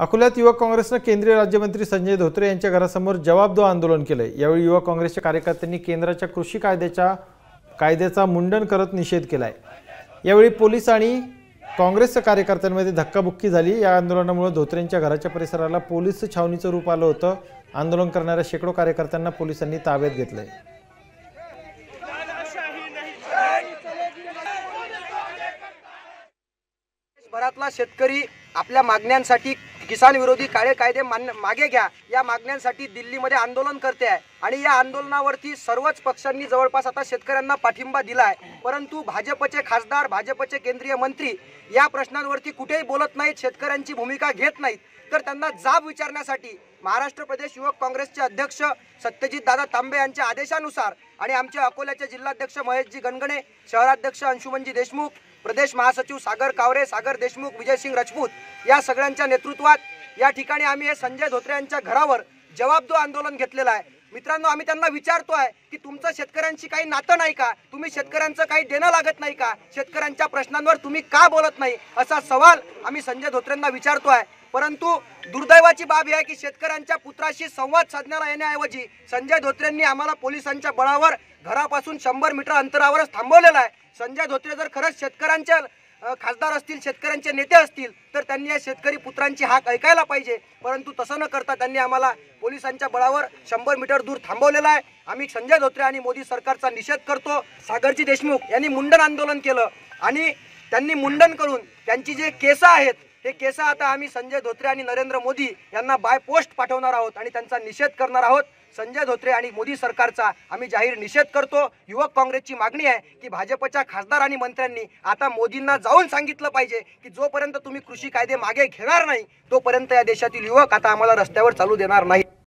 अकोल्यात युवक काँग्रेसनं केंद्रीय राज्यमंत्री संजय धोत्रे यांच्या घरासमोर जवाबदो आंदोलन केलं यावेळी युवक काँग्रेसच्या कार्यकर्त्यांनी केंद्राच्या कृषी कायद्याच्या कायद्याचा मुंडन करत निषेध केलाय. यावेळी पोलीस आणि काँग्रेसच्या कार्यकर्त्यांमध्ये धक्काबुक्की झाली. या आंदोलनामुळे धोत्रेंच्या घराच्या परिसराला पोलीस छावणीचं रूप आलं होतं. आंदोलन करणाऱ्या शेकडो कार्यकर्त्यांना पोलिसांनी ताब्यात घेतलंय. भरातला शेतकरी आपल्या मागण्यांसाठी किसान विरोधी काळे कायदे मान मागे घ्या. या मागण्यांसाठी दिल्लीमध्ये आंदोलन करते आहे. आणि या आंदोलनावरती सर्वच पक्षांनी जवळपास आता शेतकऱ्यांना पाठिंबा दिला आहे परंतु भाजपचे खासदार भाजपचे केंद्रीय मंत्री या प्रश्नांवरती कुठेही बोलत नाहीत शेतकऱ्यांची भूमिका घेत नाहीत. तर त्यांना जाब विचारण्यासाठी महाराष्ट्र प्रदेश युवक काँग्रेसचे अध्यक्ष सत्यजित दादा तांबे यांच्या आदेशानुसार आणि आमचे अकोल्याचे जिल्हाध्यक्ष महेशजी गणगणे शहराध्यक्ष अंशुमनजी देशमुख प्रदेश महासचिव सागर कावरे सागर देशमुख विजयसिंग राजपूत या सगळ्यांच्या नेतृत्वात या ठिकाणी आम्ही हे संजय धोत्रे यांच्या घरावर जवाबदो आंदोलन घेतलेलं आहे. मित्रांनो आम्ही त्यांना विचारतोय की तुमचं शेतकऱ्यांशी काही नातं नाही का? तुम्ही शेतकऱ्यांचं काही देणं लागत नाही का? शेतकऱ्यांच्या प्रश्नांवर तुम्ही का बोलत नाही? असा सवाल आम्ही संजय धोत्रेंना विचारतोय. परंतु दुर्दैवाची बाब ही आहे की शेतकऱ्यांच्या पुत्राशी संवाद साधण्याला येण्याऐवजी संजय धोत्रेंनी आम्हाला पोलिसांच्या बळावर घरापासून शंभर मीटर अंतरावरच थांबवलेलं आहे. संजय धोत्रे जर खरंच शेतकऱ्यांच्या खासदार असतील शेतकऱ्यांचे नेते असतील तर त्यांनी या शेतकरी पुत्रांची हाक ऐकायला पाहिजे. परंतु तसं न करता त्यांनी आम्हाला पोलिसांच्या बळावर शंभर मीटर दूर थांबवलेला आहे. आम्ही संजय धोत्रे आणि मोदी सरकारचा निषेध करतो. सागरजी देशमुख यांनी मुंडन आंदोलन केलं. आणि त्यांनी मुंडन करून त्यांची जे केसं आहेत हे केस आता आम्ही संजय धोत्रे आणि नरेंद्र मोदी यांना बाय पोस्ट पाठवणार आहोत आणि त्यांचा निषेध करणार आहोत. संजय धोत्रे आणि मोदी सरकारचा आम्ही जाहीर निषेध करतो. युवक काँग्रेसची मागणी आहे की भाजपच्या खासदार आणि मंत्र्यांनी आता मोदींना जाऊन सांगितलं पाहिजे की जोपर्यंत तुम्ही कृषी कायदे मागे घेणार नाही तोपर्यंत या देशातील युवक आता आम्हाला रस्त्यावर चालू देणार नाही.